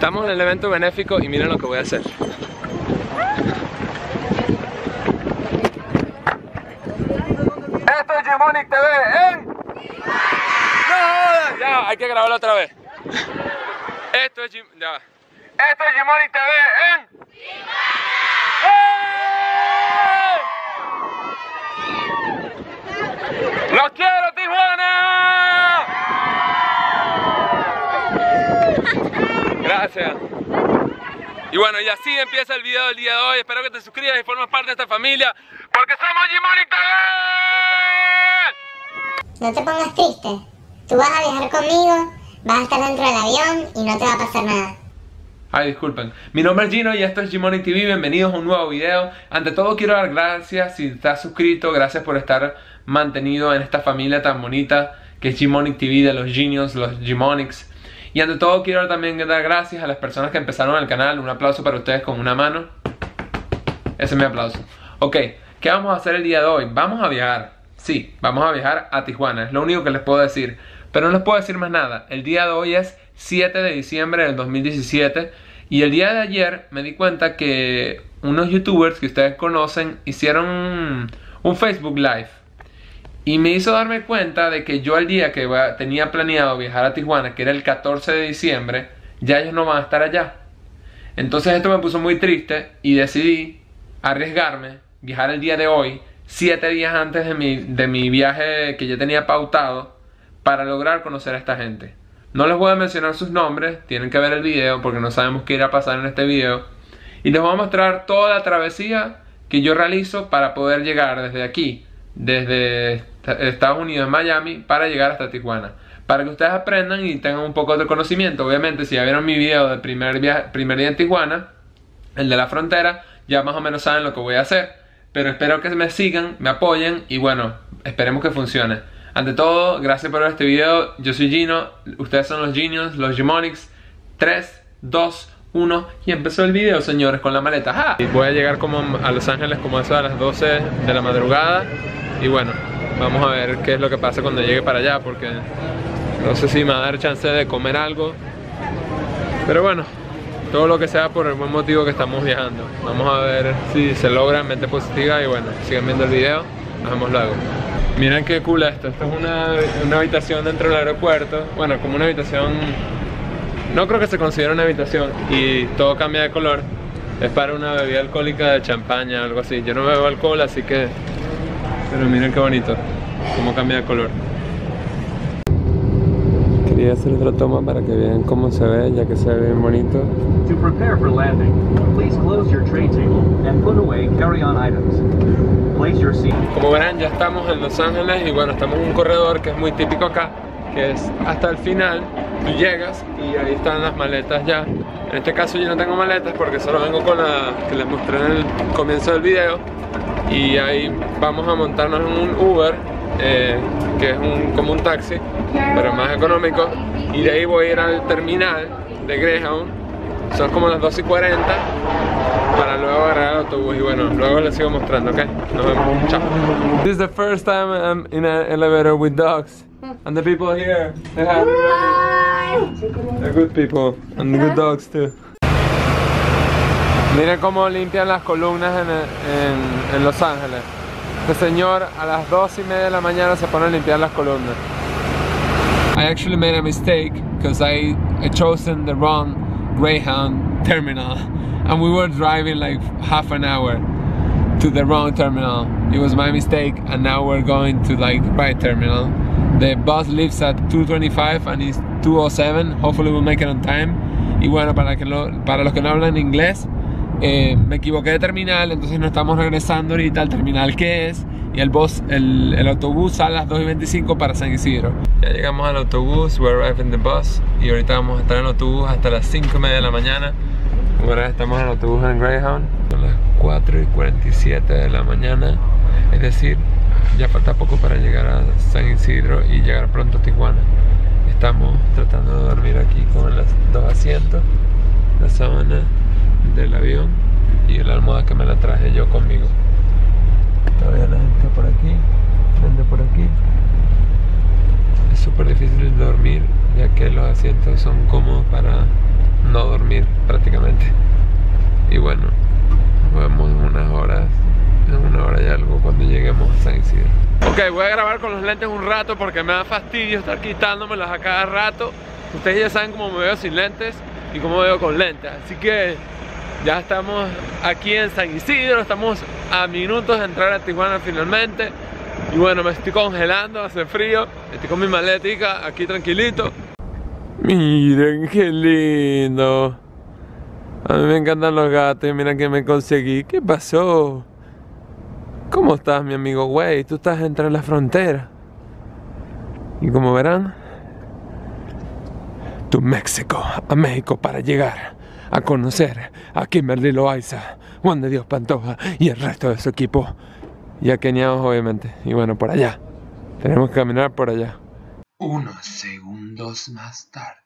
Estamos en el evento benéfico y miren lo que voy a hacer. Esto es Gimonic TV en... ¡No! Ya, hay que grabarlo otra vez. Esto es Jim... Ya. Esto es Gimonic TV en... ¡Eh! ¡Los quiero, Tijuana! Y bueno, y así empieza el video del día de hoy. Espero que te suscribas y formes parte de esta familia. Porque somos Gimonic TV. No te pongas triste. Tú vas a viajar conmigo, vas a estar dentro del avión y no te va a pasar nada. Ay, disculpen. Mi nombre es Gino y esto es Gimonic TV. Bienvenidos a un nuevo video. Ante todo quiero dar gracias si estás suscrito. Gracias por estar mantenido en esta familia tan bonita que es Gimonic TV de los Genios, los Gimonics. Y ante todo quiero también dar gracias a las personas que empezaron el canal. Un aplauso para ustedes con una mano. Ese es mi aplauso. Ok, ¿qué vamos a hacer el día de hoy? Vamos a viajar. Sí, vamos a viajar a Tijuana. Es lo único que les puedo decir. Pero no les puedo decir más nada. El día de hoy es 7 de diciembre del 2017. Y el día de ayer me di cuenta que unos youtubers que ustedes conocen hicieron un, Facebook Live. Y me hizo darme cuenta de que yo el día que tenía planeado viajar a Tijuana, que era el 14 de diciembre, ya ellos no van a estar allá. Entonces esto me puso muy triste y decidí arriesgarme, viajar el día de hoy, siete días antes de mi, de mi viaje que yo tenía pautado, para lograr conocer a esta gente. No les voy a mencionar sus nombres, tienen que ver el video porque no sabemos qué irá a pasar en este video. Y les voy a mostrar toda la travesía que yo realizo para poder llegar desde aquí, desde Estados Unidos, Miami, para llegar hasta Tijuana. Para que ustedes aprendan y tengan un poco de conocimiento. Obviamente, si ya vieron mi video del primer, viaje, primer día en Tijuana, el de la frontera, ya más o menos saben lo que voy a hacer. Pero espero que me sigan, me apoyen y bueno, esperemos que funcione. Ante todo, gracias por ver este video. Yo soy Gino, ustedes son los Genios, los Gimonics. 3, 2, 1 y empezó el video, señores, con la maleta. ¡Ja! Voy a llegar como a Los Ángeles como eso a las 12 de la madrugada. Y bueno, vamos a ver qué es lo que pasa cuando llegue para allá porque no sé si me va a dar chance de comer algo. Pero bueno, todo lo que sea por el buen motivo que estamos viajando. Vamos a ver si se logra mente positiva y bueno, sigan viendo el video. Nos vemos luego. Miren qué cool esto. Esto es una, una habitación dentro del aeropuerto. Bueno, como una habitación... No creo que se considere una habitación y todo cambia de color. Es para una bebida alcohólica de champaña o algo así. Yo no bebo alcohol, así que... Pero miren qué bonito. Cómo cambia de color. Quería hacer otra toma para que vean cómo se ve, ya que se ve bien bonito. To prepare for landing, please close your tray table and put away carry-on items. Place your seat. Como verán, ya estamos en Los Ángeles y bueno, estamos en un corredor que es muy típico acá, que es hasta el final, tú llegas y ahí están las maletas ya. En este caso yo no tengo maletas porque solo vengo con la que les mostré en el comienzo del video y ahí vamos a montarnos en un Uber, eh, que es un, como un taxi, pero más económico, y de ahí voy a ir al terminal de Greyhound, son como las 2 y 40 para luego agarrar el autobús y bueno, luego les sigo mostrando, ¿ok? Nos vemos, chao. This is the first time I'm in an elevator with dogs. And the people here, they're good people and good dogs too. Miren cómo limpian las columnas en, en, en Los Ángeles. Este señor a las 2 y media de la mañana se pone a limpiar las columnas. I actually made a mistake because I, I chosen the wrong Greyhound terminal and we were driving like half an hour to the wrong terminal. It was my mistake and now we're going to like the right terminal. The bus leaves at 2.25 and it's 2.07. Hopefully we'll make it on time. Y bueno, para, que lo- para los que no hablan inglés, eh, me equivoqué de terminal, entonces nos estamos regresando ahorita al terminal que es y el bus, el, el autobús sale a las 2 y 25 para San Isidro. Ya llegamos al autobús, we arrived in the bus y ahorita vamos a estar en el autobús hasta las 5 y media de la mañana. Ahora estamos en el autobús en Greyhound, son las 4 y 47 de la mañana, es decir, ya falta poco para llegar a San Isidro y llegar pronto a Tijuana. Estamos tratando de dormir aquí con los dos asientos, la sábana del avión y la almohada que me la traje yo conmigo. Todavía la gente por aquí, gente por aquí. Es súper difícil dormir ya que los asientos son cómodos para no dormir prácticamente. Y bueno, nos vemos unas horas, en una hora y algo cuando lleguemos a San Isidro. Ok, voy a grabar con los lentes un rato porque me da fastidio estar quitándomelos a cada rato. Ustedes ya saben cómo me veo sin lentes y cómo me veo con lentes. Así que ya estamos aquí en San Isidro, estamos a minutos de entrar a Tijuana finalmente. Y bueno, me estoy congelando, hace frío. Estoy con mi maletica aquí tranquilito. Miren qué lindo. A mí me encantan los gatos y miren que me conseguí. ¿Qué pasó? ¿Cómo estás, mi amigo? Güey, tú estás entre la frontera. Y como verán, tu México, a México para llegar a conocer a Kimberly Loaiza, Juan de Dios Pantoja y el resto de su equipo. Y a Keniaos, obviamente. Y bueno, por allá. Tenemos que caminar por allá. Unos segundos más tarde.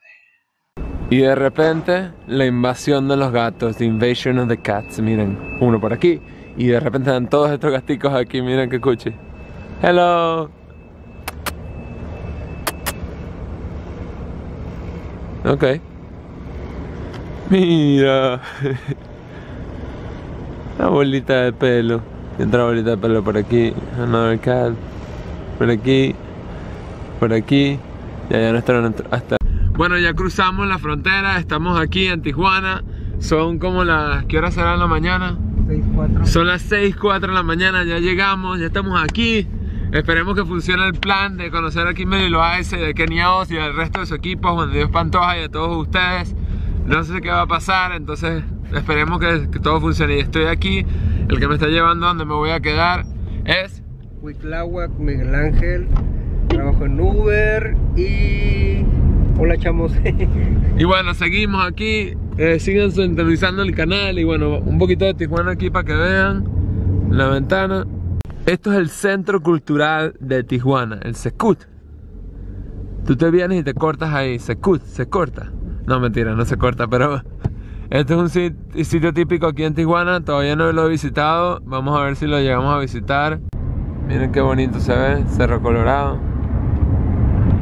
Y de repente, la invasión de los gatos, the invasion of the cats. Miren, uno por aquí. Y de repente dan todos estos gaticos aquí. Miren qué cuchi. Hello. Ok. Mira. Una bolita de pelo. Y otra bolita de pelo por aquí. Another cat. Por aquí. Por aquí. Ya ya no están hasta. Bueno, ya cruzamos la frontera. Estamos aquí en Tijuana. Son como las. ¿Qué hora será en la mañana? 6, 4. Son las 6, 4 de la mañana, ya llegamos, ya estamos aquí. Esperemos que funcione el plan de conocer a Kimberly y de Kenia Oz y al resto de su equipo, Juan Dios Pantoja y a todos ustedes. No sé qué va a pasar, entonces esperemos que, que todo funcione. Y estoy aquí, el que me está llevando donde me voy a quedar es... Huitláhuac, Miguel Ángel. Trabajo en Uber y. Hola, chamos. Y bueno, seguimos aquí, eh, sigan sintonizando el canal y bueno, un poquito de Tijuana aquí para que vean la ventana. Esto es el Centro Cultural de Tijuana, el Secut. Tú te vienes y te cortas ahí, Secut, se corta. No, mentira, no se corta, pero este es un sit- sitio típico aquí en Tijuana, todavía no lo he visitado, vamos a ver si lo llegamos a visitar. Miren qué bonito se ve, Cerro Colorado.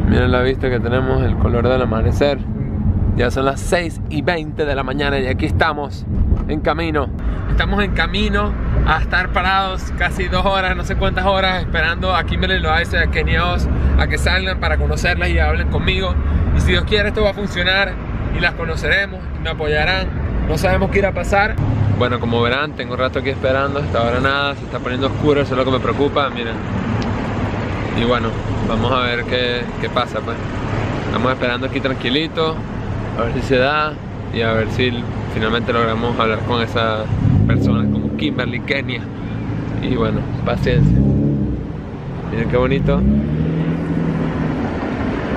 Miren la vista que tenemos, el color del amanecer. Ya son las 6 y 20 de la mañana y aquí estamos en camino. Estamos en camino a estar parados casi dos horas, no sé cuántas horas, esperando a Kimberly Loaiza y a Kenia Oz a que salgan para conocerlas y hablen conmigo. Y si Dios quiere, esto va a funcionar y las conoceremos y me apoyarán. No sabemos qué irá a pasar. Bueno, como verán, tengo un rato aquí esperando, hasta ahora nada, se está poniendo oscuro, eso es lo que me preocupa, miren. Y bueno, vamos a ver qué, qué pasa, pues. Estamos esperando aquí tranquilito, a ver si se da y a ver si finalmente logramos hablar con esas personas como Kimberly, Kenia. Y bueno, paciencia. Miren qué bonito.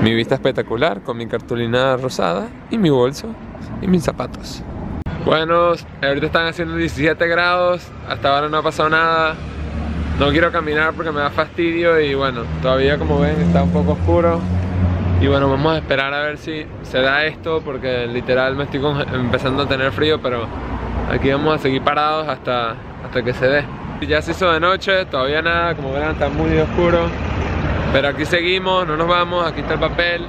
Mi vista espectacular con mi cartulina rosada y mi bolso y mis zapatos. Bueno, ahorita están haciendo 17 grados, hasta ahora no ha pasado nada. No quiero caminar porque me da fastidio y bueno, todavía como ven está un poco oscuro. Y bueno, vamos a esperar a ver si se da esto porque literal me estoy empezando a tener frío, pero aquí vamos a seguir parados hasta, hasta que se dé. Ya se hizo de noche, todavía nada, como verán está muy oscuro. Pero aquí seguimos, no nos vamos, aquí está el papel,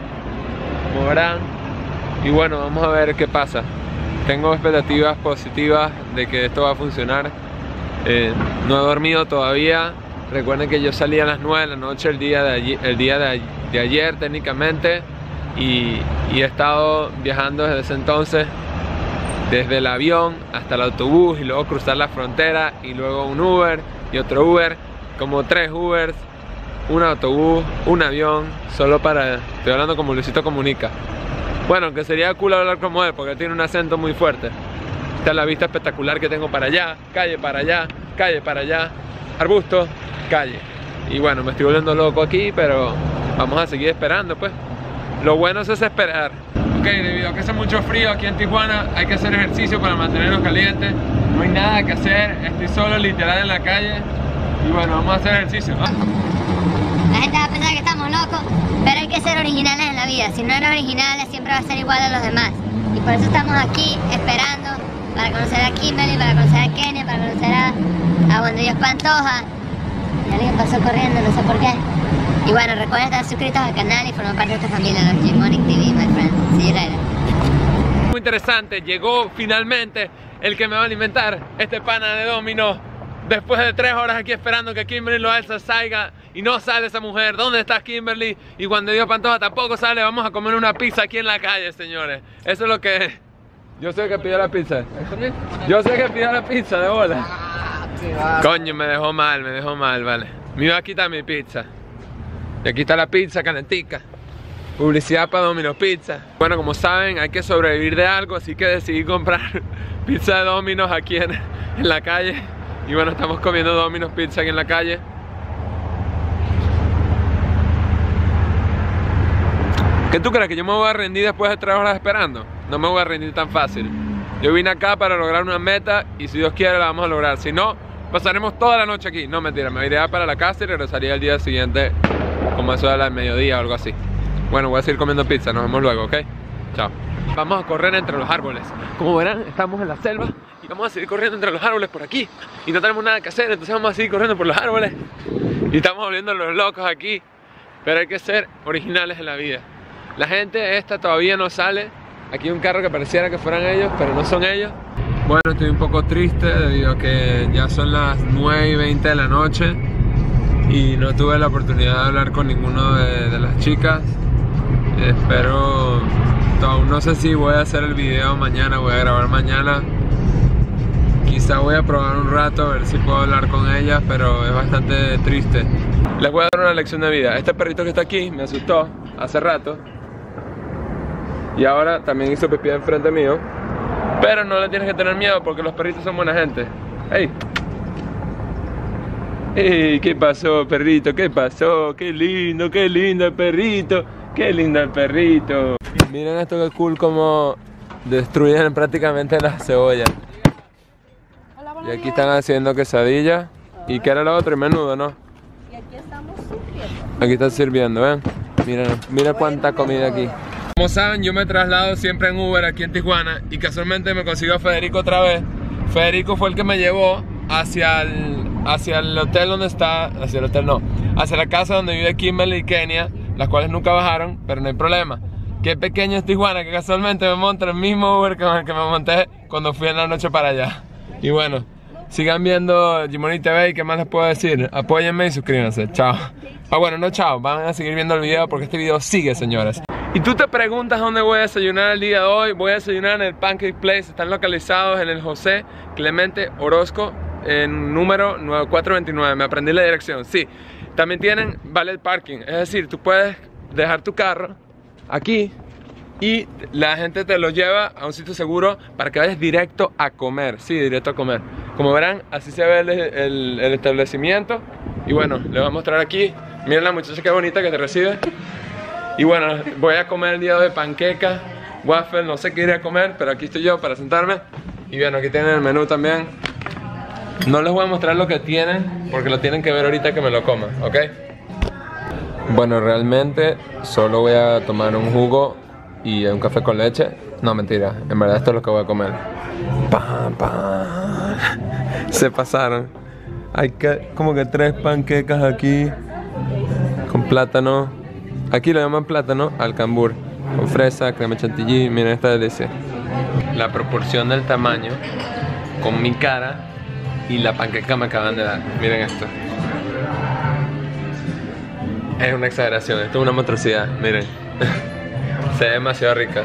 como verán. Y bueno, vamos a ver qué pasa. Tengo expectativas positivas de que esto va a funcionar. Eh, no he dormido todavía. Recuerden que yo salí a las 9 de la noche el día de, allí- ayer técnicamente y, y he estado viajando desde ese entonces, desde el avión hasta el autobús y luego cruzar la frontera y luego un Uber y otro Uber, como tres Ubers, un autobús, un avión, solo para... Estoy hablando como Luisito Comunica. Bueno, que sería cool hablar como él porque tiene un acento muy fuerte. Esta es la vista espectacular que tengo para allá, calle para allá, calle para allá, arbusto, calle. Y bueno, me estoy volviendo loco aquí, pero vamos a seguir esperando pues. Lo bueno es esperar. Ok, debido a que hace mucho frío aquí en Tijuana, hay que hacer ejercicio para mantenernos calientes. No hay nada que hacer, estoy solo literal en la calle. Y bueno, vamos a hacer ejercicio. La gente va a pensar que estamos locos, pero hay que ser originales en la vida. Si no eres originales, siempre va a ser igual a los demás. Y por eso estamos aquí esperando para conocer a Kimberly, para conocer a Kenia, para conocer a, a Juan de Pantoja. Y alguien pasó corriendo, no sé por qué. Y bueno, recuerden estar suscritos al canal y formar parte de esta familia, los Gmonic TV, my friend. Muy interesante, llegó finalmente el que me va a alimentar, este pana de Domino. Después de tres horas aquí esperando que Kimberly Loaiza salga y no sale esa mujer. ¿Dónde está Kimberly? Y cuando Dios Pantoja tampoco sale, vamos a comer una pizza aquí en la calle, señores. Eso es lo que... Yo sé que pidió la pizza. Yo sé que pidió la pizza de bola. Coño, me dejó mal, me dejó mal, vale. Me iba a quitar mi pizza. Y aquí está la pizza calentica. Publicidad para Domino's Pizza. Bueno, como saben, hay que sobrevivir de algo, así que decidí comprar pizza de Domino's aquí en, en la calle. Y bueno, estamos comiendo Domino's Pizza aquí en la calle. ¿Qué tú crees? ¿Que yo me voy a rendir después de tres horas esperando? No me voy a rendir tan fácil. Yo vine acá para lograr una meta y si Dios quiere la vamos a lograr. Si no, pasaremos toda la noche aquí. No, mentira, me iría para la casa y regresaría el día siguiente como eso de la mediodía o algo así. Bueno, voy a seguir comiendo pizza, nos vemos luego, ¿ok? Chao. Vamos a correr entre los árboles. Como verán, estamos en la selva y vamos a seguir corriendo entre los árboles por aquí. Y no tenemos nada que hacer, entonces vamos a seguir corriendo por los árboles. Y estamos volviendo los locos aquí. Pero hay que ser originales en la vida. La gente esta todavía no sale. Aquí un carro que pareciera que fueran ellos, pero no son ellos. Bueno, estoy un poco triste debido a que ya son las 9 y 20 de la noche y no tuve la oportunidad de hablar con ninguno de, de las chicas. Espero, aún no sé si voy a hacer el video mañana, voy a grabar mañana. Quizá voy a probar un rato a ver si puedo hablar con ellas, pero es bastante triste. Les voy a dar una lección de vida. Este perrito que está aquí me asustó hace rato. Y ahora también hizo pipí enfrente mío. Pero no le tienes que tener miedo porque los perritos son buena gente. ¡Ey! ¡Ey! ¿Qué pasó, perrito? ¿Qué pasó? ¡Qué lindo, qué lindo el perrito! ¡Qué lindo el perrito! Miren esto que cool como destruyen prácticamente las cebollas. Y aquí están haciendo quesadilla. ¿Y qué era lo otro? Y menudo, ¿no? Y aquí estamos sufriendo. Aquí están sirviendo, ¿ven? Miren, miren cuánta comida aquí. Como saben, yo me traslado siempre en Uber aquí en Tijuana y casualmente me consigo a Federico otra vez. Federico fue el que me llevó hacia el, hacia el hotel donde está, hacia el hotel no, hacia la casa donde vive Kimberly y Kenia, las cuales nunca bajaron, pero no hay problema. Qué pequeño es Tijuana, que casualmente me monto en el mismo Uber con el que me monté cuando fui en la noche para allá. Y bueno, sigan viendo Jimoni TV y qué más les puedo decir. Apóyenme y suscríbanse. Chao. Ah, bueno, no chao, van a seguir viendo el video porque este video sigue, señores. Y tú te preguntas dónde voy a desayunar el día de hoy. Voy a desayunar en el Pancake Place. Están localizados en el José Clemente Orozco, en número 9429. Me aprendí la dirección. Sí, también tienen valet parking. Es decir, tú puedes dejar tu carro aquí y la gente te lo lleva a un sitio seguro para que vayas directo a comer. Sí, directo a comer. Como verán, así se ve el, el- el establecimiento. Y bueno, les voy a mostrar aquí. Miren la muchacha que bonita que te recibe. Y bueno, voy a comer el día de panqueca, waffle, no sé qué iré a comer, pero aquí estoy yo para sentarme. Y bueno, aquí tienen el menú también. No les voy a mostrar lo que tienen, porque lo tienen que ver ahorita que me lo coma, ¿ok? Bueno, realmente solo voy a tomar un jugo y un café con leche. No, mentira, en verdad esto es lo que voy a comer. Pam, pam. Se pasaron. Hay que, como que tres panquecas aquí con plátano. Aquí lo llaman plátano al cambur. Con fresa, crema chantilly. Miren esta delicia. La proporción del tamaño con mi cara y la panqueca me acaban de dar. Miren esto. Es una exageración, esto es una monstruosidad, miren. Se ve demasiado rica.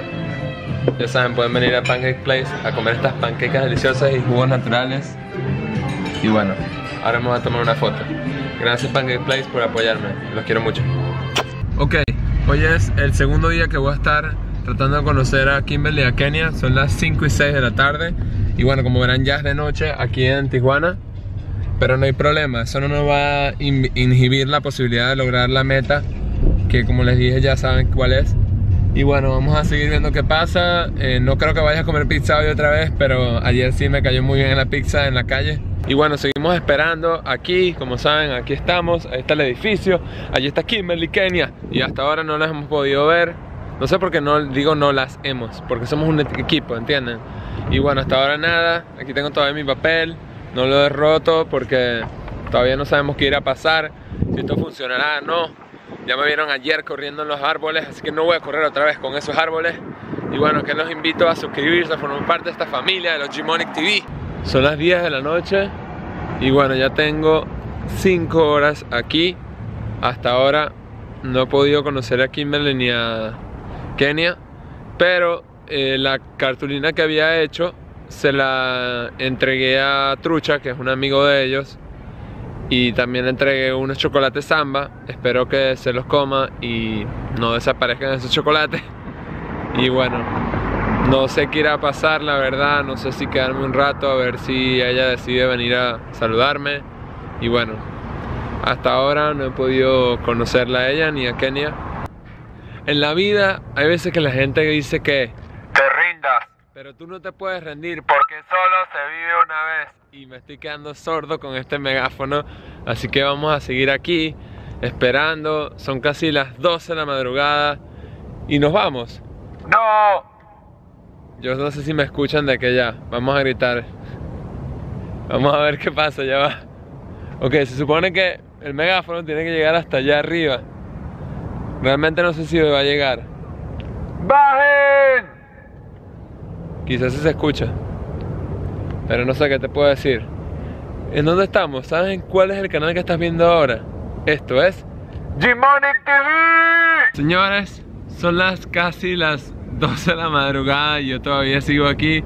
Ya saben, pueden venir a Pancake Place a comer estas panquecas deliciosas y jugos naturales. Y bueno, ahora vamos a tomar una foto. Gracias Pancake Place por apoyarme, los quiero mucho. Ok, hoy es el segundo día que voy a estar tratando de conocer a Kimberly y a Kenia. Son las 5 y 6 de la tarde. Y bueno, como verán ya es de noche aquí en Tijuana. Pero no hay problema, eso no nos va a in- inhibir la posibilidad de lograr la meta, que como les dije ya saben cuál es. Y bueno, vamos a seguir viendo qué pasa. Eh, no creo que vaya a comer pizza hoy otra vez, pero ayer sí me cayó muy bien la pizza en la calle. Y bueno, seguimos esperando aquí, como saben, aquí estamos, ahí está el edificio, allí está Kimberly, Kenia, y hasta ahora no las hemos podido ver. No sé por qué no digo no las hemos, porque somos un equipo, ¿entienden? Y bueno, hasta ahora nada, aquí tengo todavía mi papel, no lo he roto porque todavía no sabemos qué irá a pasar, si esto funcionará o no. Ya me vieron ayer corriendo en los árboles, así que no voy a correr otra vez con esos árboles. Y bueno, que los invito a suscribirse, a formar parte de esta familia de los Gmonic TV. Son las 10 de la noche y bueno, ya tengo 5 horas aquí. Hasta ahora no he podido conocer a Kimberly ni a Kenia, pero eh, la cartulina que había hecho se la entregué a Trucha, que es un amigo de ellos, y también entregué unos chocolates samba. Espero que se los coma y no desaparezcan esos chocolates. Y bueno, no sé qué irá a pasar, la verdad. No sé si quedarme un rato a ver si ella decide venir a saludarme. Y bueno, hasta ahora no he podido conocerla a ella ni a Kenia. En la vida hay veces que la gente dice que te rindas, pero tú no te puedes rendir porque solo se vive una vez. Y me estoy quedando sordo con este megáfono, así que vamos a seguir aquí esperando. Son casi las 12 de la madrugada y nos vamos. ¡No! Yo no sé si me escuchan de que ya. Vamos a gritar. Vamos a ver qué pasa, ya va. Ok, se supone que el megáfono tiene que llegar hasta allá arriba. Realmente no sé si va a llegar. ¡Bajen! Quizás se escucha. Pero no sé qué te puedo decir. ¿En dónde estamos? ¿Saben cuál es el canal que estás viendo ahora? Esto es Gmonic TV. Señores, son las casi las 12 de la madrugada y yo todavía sigo aquí.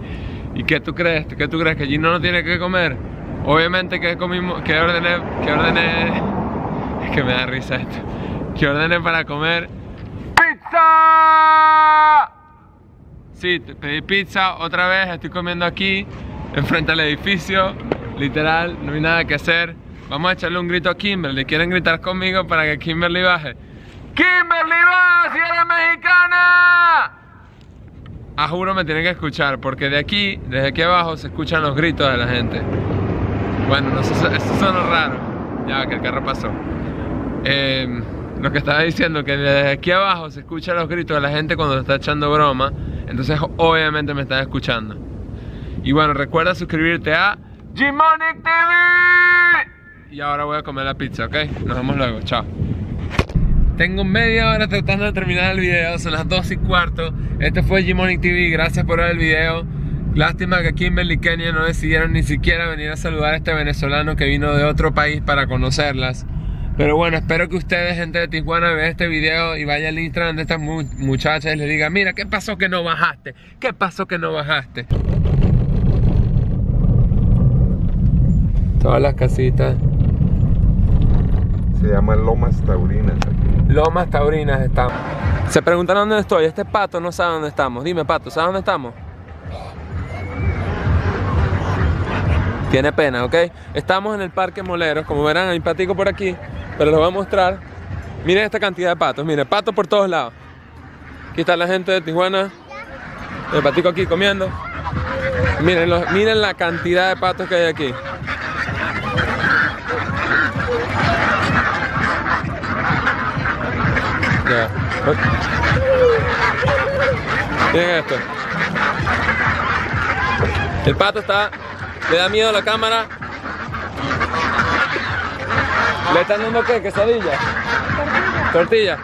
¿Y qué tú crees? ¿Qué tú crees? ¿Que Gino no tiene que comer? Obviamente que comimos, que ordené, que ordené, es que me da risa esto, que ordené para comer pizza. Sí, pedí pizza otra vez, estoy comiendo aquí, enfrente al edificio, literal, no hay nada que hacer. Vamos a echarle un grito a Kimberly, ¿quieren gritar conmigo para que Kimberly baje? ¡Kimberly va! ¡Si eres mexicana! A juro me tienen que escuchar, porque de aquí, desde aquí abajo, se escuchan los gritos de la gente. Bueno, no eso suena raro. Ya, que el carro pasó. Eh, lo que estaba diciendo, que desde aquí abajo se escuchan los gritos de la gente cuando está echando broma. Entonces, obviamente me están escuchando. Y bueno, recuerda suscribirte a Gmonic TV. Y ahora voy a comer la pizza, ¿ok? Nos vemos luego, chao. Tengo media hora tratando de terminar el video, son las 2 y cuarto. Este fue Gmonic TV, gracias por ver el video. Lástima que Kimberly y Kenia no decidieron ni siquiera venir a saludar a este venezolano que vino de otro país para conocerlas. Pero bueno, espero que ustedes, gente de Tijuana, vean este video y vayan al Instagram de estas mu muchachas y les digan, mira, ¿qué pasó que no bajaste? ¿Qué pasó que no bajaste? Todas las casitas. Se llama Lomas Taurinas aquí. Lomas Taurinas estamos. Se preguntan dónde estoy. Este pato no sabe dónde estamos. Dime, pato, ¿sabes dónde estamos? Tiene pena, ¿ok? Estamos en el Parque Moleros. Como verán, hay patico por aquí. Pero les voy a mostrar. Miren esta cantidad de patos. Miren, patos por todos lados. Aquí está la gente de Tijuana. El patico aquí comiendo. Miren, los- miren la cantidad de patos que hay aquí. Miren esto. El pato está. Le da miedo a la cámara. ¿Le están dando qué? ¿Quesadilla? Tortilla.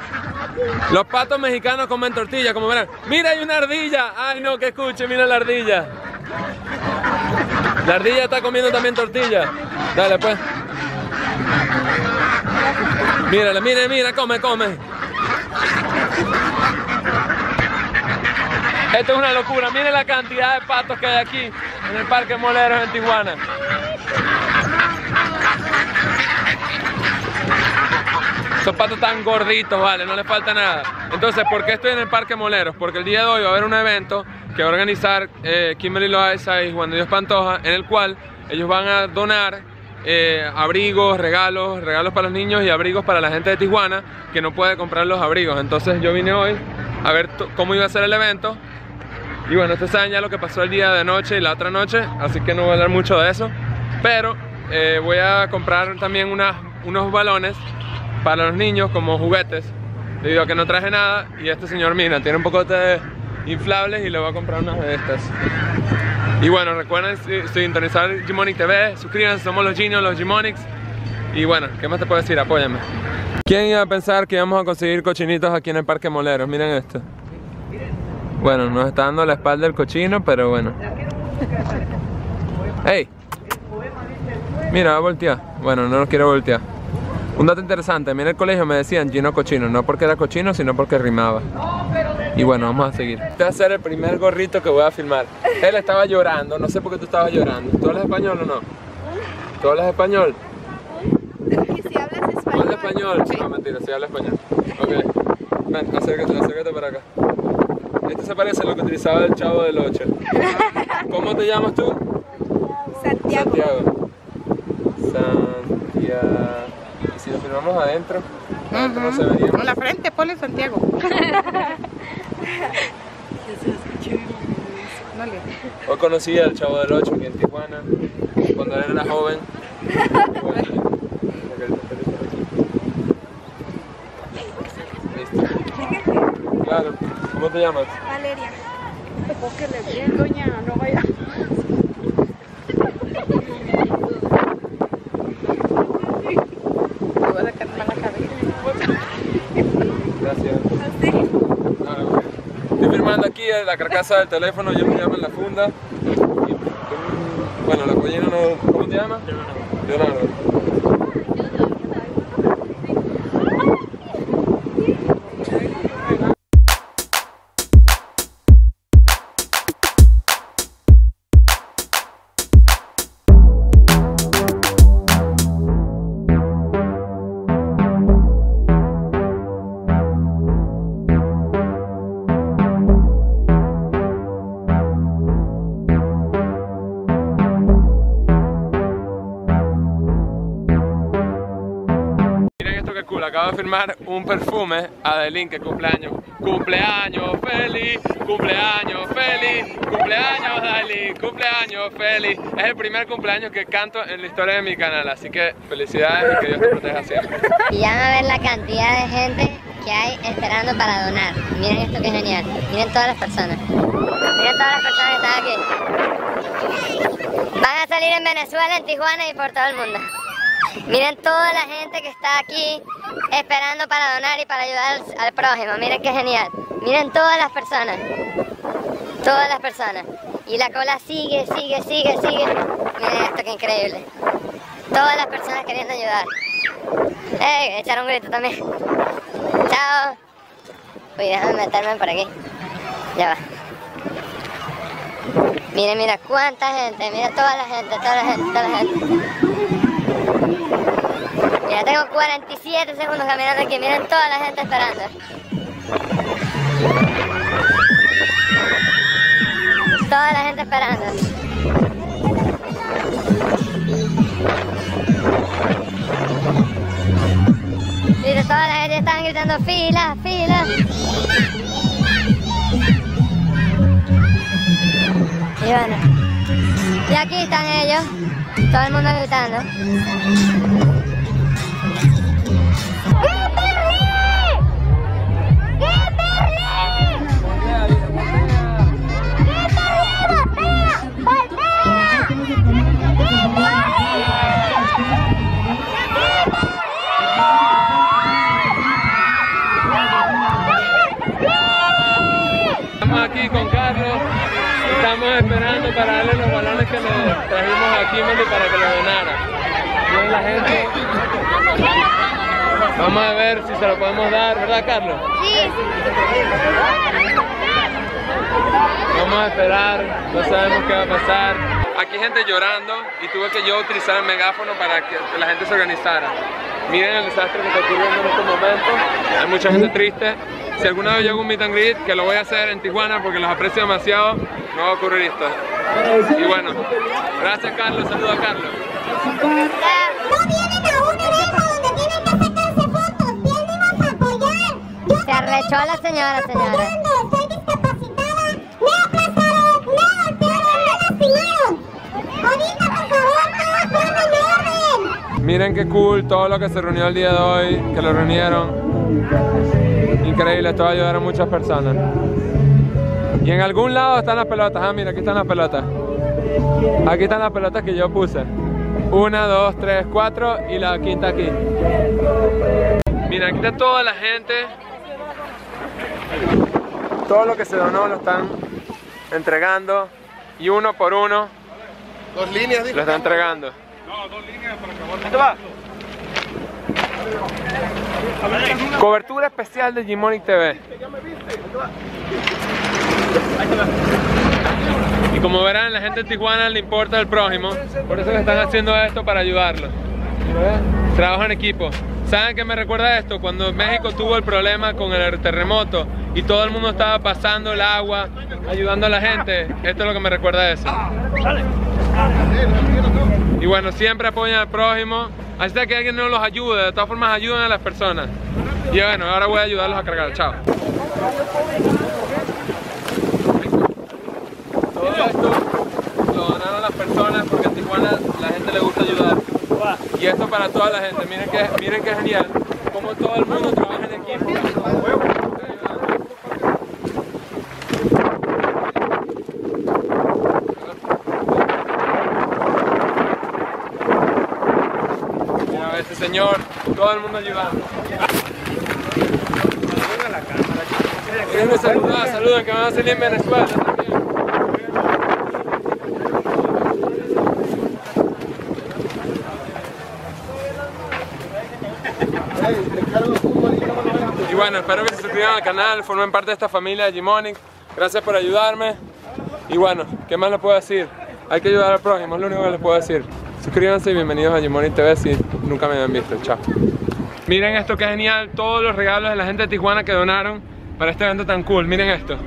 Los patos mexicanos comen tortilla, como verán. ¡Mira, hay una ardilla! ¡Ay, no, que escuche! ¡Mira la ardilla! La ardilla está comiendo también tortilla. Dale, pues. Mírala, mira, mira, come, come. Esto es una locura. Miren la cantidad de patos que hay aquí en el Parque Moleros en Tijuana. Esos patos están gorditos, vale, no les falta nada. Entonces, ¿por qué estoy en el Parque Moleros? Porque el día de hoy va a haber un evento que va a organizar eh, Kimberly Loaiza y Juan de Dios Pantoja, en el cual ellos van a donar eh, abrigos, regalos, regalos para los niños y abrigos para la gente de Tijuana que no puede comprar los abrigos. Entonces yo vine hoy a ver cómo iba a ser el evento. Y bueno, ustedes saben ya lo que pasó el día de noche y la otra noche, así que no voy a hablar mucho de eso. Pero eh, voy a comprar también unas- unos balones para los niños como juguetes, debido a que no traje nada. Y este señor, mira, tiene un poco de inflables y le voy a comprar unas de estas. Y bueno, recuerden si- sintonizar Gmonic TV, suscríbanse, somos los Genios, los Gmonics. Y bueno, ¿qué más te puedo decir? Apóyame. ¿Quién iba a pensar que íbamos a conseguir cochinitos aquí en el Parque Moleros? Miren esto. Bueno, nos está dando la espalda el cochino, pero bueno. ¡Ey! Mira, va a voltear. Bueno, no nos quiere voltear. Un dato interesante, a mí en el colegio me decían Gino Cochino, no porque era cochino, sino porque rimaba. Y bueno, vamos a seguir. Este va a ser el primer gorrito que voy a filmar. Él estaba llorando, no sé por qué tú estabas llorando. ¿Tú hablas español o no? ¿Tú hablas español? Si hablas español. ¿Hablas español? No, mentira, sí habla español. Ok. Ven, acércate, acércate para acá. Este se parece a lo que utilizaba el chavo del 8. ¿Cómo te llamas tú? Santiago. Santiago. Santiago. Y si lo filmamos adentro, adentro no se vería. Con la frente, ponle Santiago. Hoy conocí al chavo del 8 aquí en Tijuana, cuando él era joven. Listo. Claro. ¿Cómo te llamas? Valeria. Enfóquele bien, doña, no vaya. Gracias. Estoy firmando aquí en la carcasa del teléfono, yo me llamo en la funda. Bueno, la pollina no. ¿Cómo te llamas? Leonardo. Miren un perfume a Adeline que cumpleaños. Cumpleaños feliz, cumpleaños feliz, cumpleaños Adeline, cumpleaños feliz. Es el primer cumpleaños que canto en la historia de mi canal, así que felicidades y que Dios te proteja siempre. Y van a ver la cantidad de gente que hay esperando para donar. Miren esto que genial. Miren todas las personas. Miren todas las personas que están aquí. Van a salir en Venezuela, en Tijuana y por todo el mundo. Miren toda la gente que está aquí esperando para donar y para ayudar al, prójimo. Miren qué genial. Miren todas las personas. Todas las personas. Y la cola sigue, sigue, sigue, sigue. Miren esto que increíble. Todas las personas queriendo ayudar. ¡Ey! Echar un grito también. ¡Chao! Uy, déjame meterme por aquí. Ya va. Mira, mira cuánta gente, mira toda la gente, toda la gente, toda la gente. Mira, tengo 47 segundos caminando aquí, miren toda la gente esperando. Toda la gente esperando. Mira, toda la gente están gritando fila, fila. Y bueno, y aquí están ellos, todo el mundo gritando. Para darle los balones que le trajimos a Kimberly para que lo donara. Miren la gente. Vamos a ver si se lo podemos dar, ¿verdad Carlos? Vamos a esperar, no sabemos qué va a pasar. Aquí hay gente llorando y tuve que yo utilizar el megáfono para que la gente se organizara. Miren el desastre que está ocurriendo en este momento. Hay mucha gente triste. Si alguna vez yo hago un meet and greet, que lo voy a hacer en Tijuana porque los aprecio demasiado, no va a ocurrir esto. Y bueno, gracias Carlos, saludo a Carlos. No vienen a un evento donde tienen que sacarse fotos, venimos a apoyar. Yo Se arrechó a la señora, señora. apoyando, soy discapacitada, me aplazaron, me golpearon, me lastimaron. Ahorita, por favor, todos pongan orden. Miren qué cool todo lo que se reunió el día de hoy, que lo reunieron. Increíble, esto va a ayudar a muchas personas. Y en algún lado están las pelotas. Ah, mira, aquí están las pelotas. Aquí están las pelotas que yo puse. Una, dos, tres, cuatro y la quinta aquí. Mira, aquí está toda la gente. Todo lo que se donó lo están entregando y uno por uno Dos líneas, lo están entregando. Cobertura especial de Gmonic TV. Y como verán, la gente de Tijuana le importa el prójimo, por eso están haciendo esto para ayudarlo. Trabajo en equipo. ¿Saben qué me recuerda esto? Cuando México tuvo el problema con el terremoto y todo el mundo estaba pasando el agua, ayudando a la gente. Esto es lo que me recuerda a eso. Y bueno, siempre apoyan al prójimo. Así que alguien no los ayude, de todas formas ayudan a las personas. Y bueno, ahora voy a ayudarlos a cargar. Chao. Todo esto lo donaron las personas porque en Tijuana la gente le gusta ayudar. Y esto para toda la gente. Miren que, miren que genial. Como todo el mundo trabaja en equipo. Mira, este señor, todo el mundo ayudando. Déjenme saludar, saluden que van a salir en Venezuela también. Y bueno, espero que se suscriban al canal, formen parte de esta familia de Gmonic. Gracias por ayudarme. Y bueno, ¿qué más les puedo decir? Hay que ayudar al prójimo, es lo único que les puedo decir. Suscríbanse y bienvenidos a Gmonic TV si nunca me habían visto. Chao. Miren esto que genial, todos los regalos de la gente de Tijuana que donaron para este evento tan cool. Miren esto.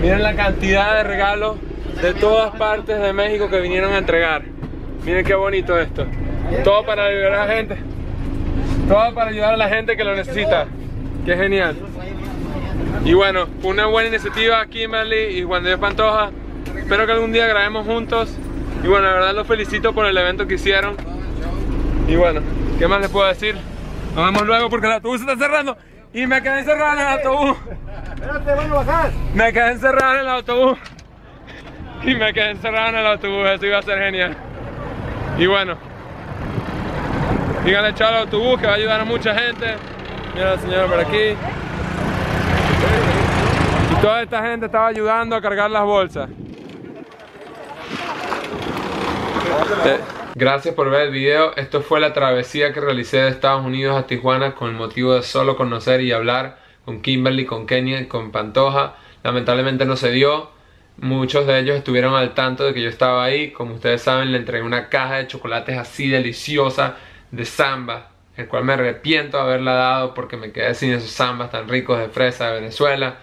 Miren la cantidad de regalos de todas partes de México que vinieron a entregar. Miren qué bonito esto. Todo para ayudar a la gente. Todo para ayudar a la gente que lo necesita. Qué genial. Y bueno, una buena iniciativa Kimberly y Juan de Pantoja. Espero que algún día grabemos juntos. Y bueno, la verdad los felicito por el evento que hicieron. Y bueno, ¿qué más les puedo decir? Nos vemos luego porque el autobús está cerrando. Y me quedé encerrado en el autobús. Me quedé encerrado en el autobús. Y me quedé encerrado en el autobús. Eso iba a ser genial. Y bueno, díganle chao al autobús que va a ayudar a mucha gente. Mira la señora por aquí. Y toda esta gente estaba ayudando a cargar las bolsas. Eh, Gracias por ver el video. Esto fue la travesía que realicé de Estados Unidos a Tijuana con el motivo de solo conocer y hablar con Kimberly, con Kenia y con Pantoja. Lamentablemente no se dio. Muchos de ellos estuvieron al tanto de que yo estaba ahí. Como ustedes saben, le entregué una caja de chocolates así deliciosa de samba, el cual me arrepiento de haberla dado porque me quedé sin esos zambas tan ricos de fresa de Venezuela.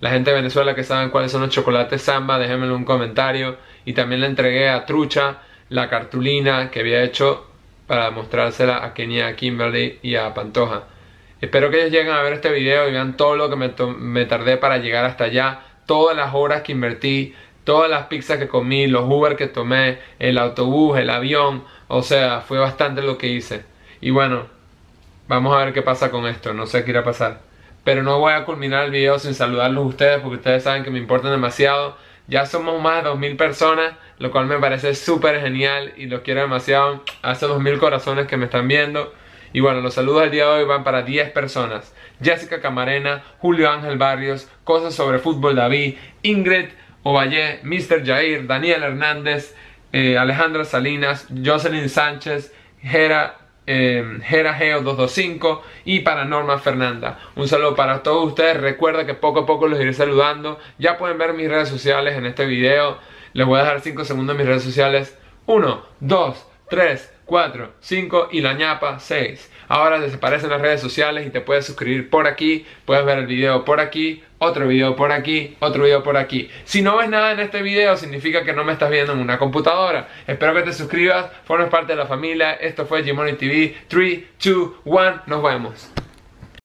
La gente de Venezuela que saben cuáles son los chocolates samba, déjenmelo en un comentario. Y también le entregué a Trucha la cartulina que había hecho para mostrársela a Kenia, Kimberly y a Pantoja. Espero que ellos lleguen a ver este video y vean todo lo que me, me tardé para llegar hasta allá, todas las horas que invertí, todas las pizzas que comí, los Uber que tomé, el autobús, el avión, o sea, fue bastante lo que hice. Y bueno, vamos a ver qué pasa con esto, no sé qué irá a pasar. Pero no voy a culminar el video sin saludarlos a ustedes porque ustedes saben que me importan demasiado. Ya somos más de 2.000 personas, lo cual me parece súper genial y los quiero demasiado a esos 2.000 corazones que me están viendo. Y bueno, los saludos del día de hoy van para 10 personas. Jessica Camarena, Julio Ángel Barrios, Cosas sobre Fútbol David, Ingrid Ovalle, Mr. Jair, Daniel Hernández, eh, Alejandra Salinas, Jocelyn Sánchez, Jera eh, Gera Geo 225 y para Norma Fernanda. Un saludo para todos ustedes. Recuerda que poco a poco los iré saludando. Ya pueden ver mis redes sociales en este video. Les voy a dejar 5 segundos en mis redes sociales. 1, 2, 3, 4, 5 y la ñapa 6. Ahora desaparecen las redes sociales y te puedes suscribir por aquí. Puedes ver el video por aquí, otro video por aquí, otro video por aquí. Si no ves nada en este video, significa que no me estás viendo en una computadora. Espero que te suscribas, formes parte de la familia. Esto fue Gmoni TV. 3, 2, 1, nos vemos.